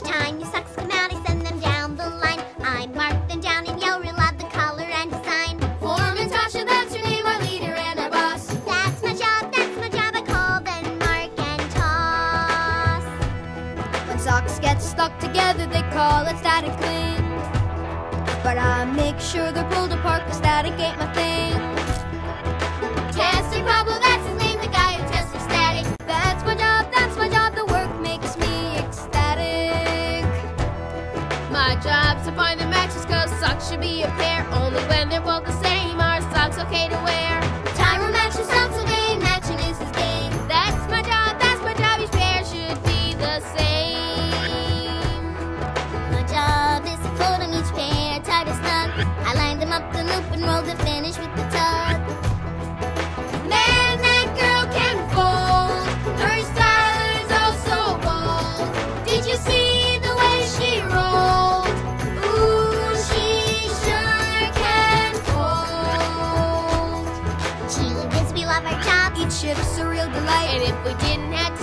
time new socks come out, I send them down the line. I mark them down in yellow, loud the color and design. That's her name, our leader and our boss. That's my job, that's my job. I call then mark and toss. When socks get stuck together, they call it static cling. But I make sure they're pulled apart, cause static ain't my thing. My job's to find the matches cause socks should be a pair. Only when they're both the same are socks okay to wear. Time will match your socks today, matching is his game. That's my job, that's my job, each pair should be the same. My job is to fold them each pair, tight as snug. I line them up the loop and roll the finish with the tug. Love our job. Shift's a real delight. And if we didn't have